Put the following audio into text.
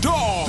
dog.